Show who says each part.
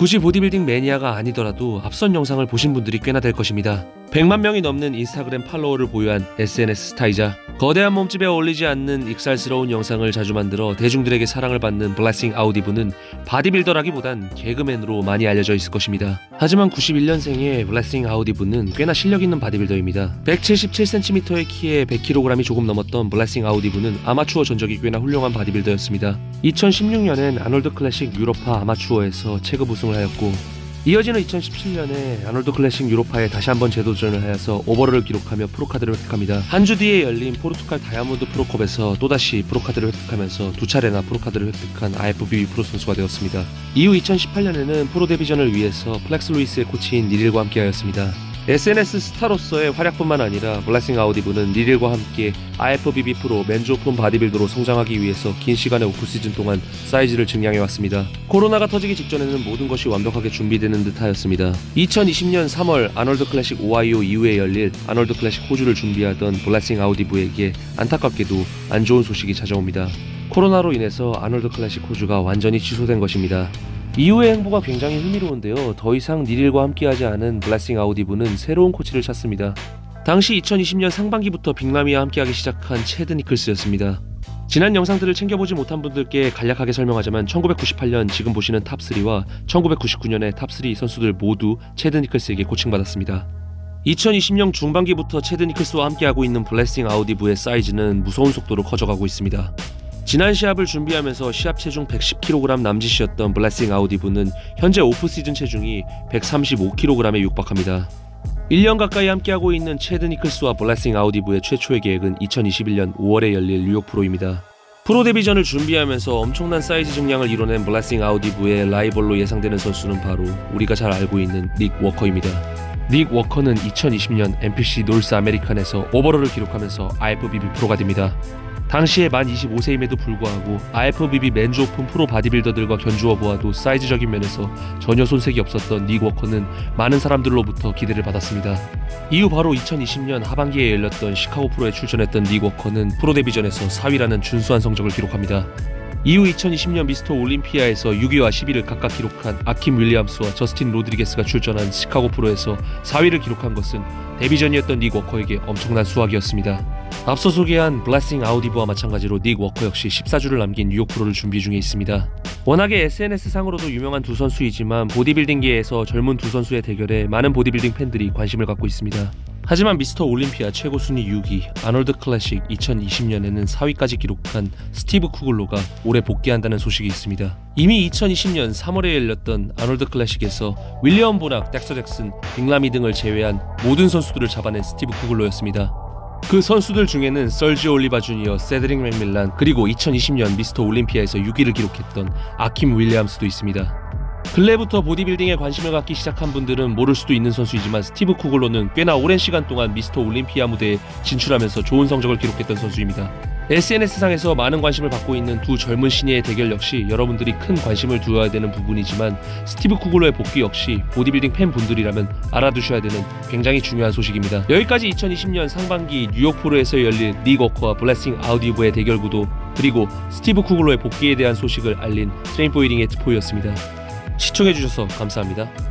Speaker 1: 굳이 보디빌딩 매니아가 아니더라도 앞선 영상을 보신 분들이 꽤나 될 것입니다. 100만 명이 넘는 인스타그램 팔로워를 보유한 SNS 스타이자 거대한 몸집에 어울리지 않는 익살스러운 영상을 자주 만들어 대중들에게 사랑을 받는 블레싱 아우디브는 바디빌더라기보단 개그맨으로 많이 알려져 있을 것입니다. 하지만 91년생의 블레싱 아우디브는 꽤나 실력 있는 바디빌더입니다. 177cm의 키에 100kg이 조금 넘었던 블레싱 아우디브는 아마추어 전적이 꽤나 훌륭한 바디빌더였습니다. 2016년엔 아놀드 클래식 유로파 아마추어에서 체급 우승을 하였고 이어지는 2017년에 아놀드 클래식 유로파에 다시 한번 재도전을 하여서 overall을 기록하며 프로카드를 획득합니다. 한 주 뒤에 열린 포르투갈 다이아몬드 프로컵에서 또다시 프로카드를 획득하면서 두 차례나 프로카드를 획득한 IFBB 프로 선수가 되었습니다. 이후 2018년에는 프로 데뷔전을 위해서 플렉스 루이스의 코치인 닐 힐과 함께하였습니다. SNS 스타로서의 활약뿐만 아니라 블레싱 아우디브는 닐 힐과 함께 IFBB 프로 오픈 바디빌더로 성장하기 위해서 긴 시간의 오프시즌 동안 사이즈를 증량해왔습니다. 코로나가 터지기 직전에는 모든 것이 완벽하게 준비되는 듯하였습니다. 2020년 3월 아놀드 클래식 오하이오 이후에 열릴 아놀드 클래식 호주를 준비하던 블레싱 아우디브에게 안타깝게도 안 좋은 소식이 찾아옵니다. 코로나로 인해서 아놀드 클래식 호주가 완전히 취소된 것입니다. 이후의 행보가 굉장히 흥미로운데요. 더 이상 닐 힐과 함께하지 않은 블레싱 아우디브는 새로운 코치를 찾습니다. 당시 2020년 상반기부터 빅라미와 함께하기 시작한 채드 니콜스였습니다. 지난 영상들을 챙겨보지 못한 분들께 간략하게 설명하자면 1998년 지금 보시는 top 3와 1999년의 top 3 선수들 모두 채드 니콜스에게 코칭받았습니다. 2020년 중반기부터 채드 니콜스와 함께하고 있는 블레싱 아우디브의 사이즈는 무서운 속도로 커져가고 있습니다. 지난 시합을 준비하면서 시합 체중 110kg 남짓이었던 블레싱 아우디브는 현재 오프 시즌 체중이 135kg에 육박합니다. 1년 가까이 함께하고 있는 채드 니콜스와 블레싱 아우디브의 최초의 계획은 2021년 5월에 열릴 뉴욕 프로입니다. 프로 데뷔전을 준비하면서 엄청난 사이즈 증량을 이뤄낸 블레싱 아우디브의 라이벌로 예상되는 선수는 바로 우리가 잘 알고 있는 닉 워커입니다. 닉 워커는 2020년 NPC 노스 아메리칸에서 overall을 기록하면서 IFBB 프로가 됩니다. 당시에 만 25세임에도 불구하고 IFBB Men's Open 프로 바디빌더들과 견주어 보아도 사이즈적인 면에서 전혀 손색이 없었던 닉 워커는 많은 사람들로부터 기대를 받았습니다. 이후 바로 2020년 하반기에 열렸던 시카고 프로에 출전했던 닉 워커는 프로 데뷔전에서 4위라는 준수한 성적을 기록합니다. 이후 2020년 미스터 올림피아에서 6위와 10위를 각각 기록한 아킴 윌리엄스와 저스틴 로드리게스가 출전한 시카고 프로에서 4위를 기록한 것은 데뷔전이었던 닉 워커에게 엄청난 수확이었습니다. 앞서 소개한 블레싱 아우디브와 마찬가지로 닉 워커 역시 14주를 남긴 뉴욕 프로를 준비 중에 있습니다. 워낙에 SNS상으로도 유명한 두 선수이지만 보디빌딩계에서 젊은 두 선수의 대결에 많은 보디빌딩 팬들이 관심을 갖고 있습니다. 하지만 미스터 올림피아 최고 순위 6위 아놀드 클래식 2020년에는 4위까지 기록한 스티브 쿠글로가 올해 복귀한다는 소식이 있습니다. 이미 2020년 3월에 열렸던 아놀드 클래식에서 윌리엄 보락, 덱서 잭슨, 빅라미 등을 제외한 모든 선수들을 잡아낸 스티브 쿠글로였습니다. 그 선수들 중에는 설지 올리바 주니어, 세드릭 맥밀란 그리고 2020년 미스터 올림피아에서 6위를 기록했던 아킴 윌리엄스도 있습니다. 근래부터 보디빌딩에 관심을 갖기 시작한 분들은 모를 수도 있는 선수이지만 스티브 쿠글로는 꽤나 오랜 시간 동안 미스터 올림피아 무대에 진출하면서 좋은 성적을 기록했던 선수입니다. SNS상에서 많은 관심을 받고 있는 두 젊은 신예의 대결 역시 여러분들이 큰 관심을 두어야 되는 부분이지만 스티브 쿠글로의 복귀 역시 보디빌딩 팬분들이라면 알아두셔야 되는 굉장히 중요한 소식입니다. 여기까지 2020년 상반기 뉴욕 프로에서 열린 닉 워커와 블레싱 아우디브의 대결 구도 그리고 스티브 쿠글로의 복귀에 대한 소식을 알린 트레인포이링의 트포이였습니다. 시청해주셔서 감사합니다.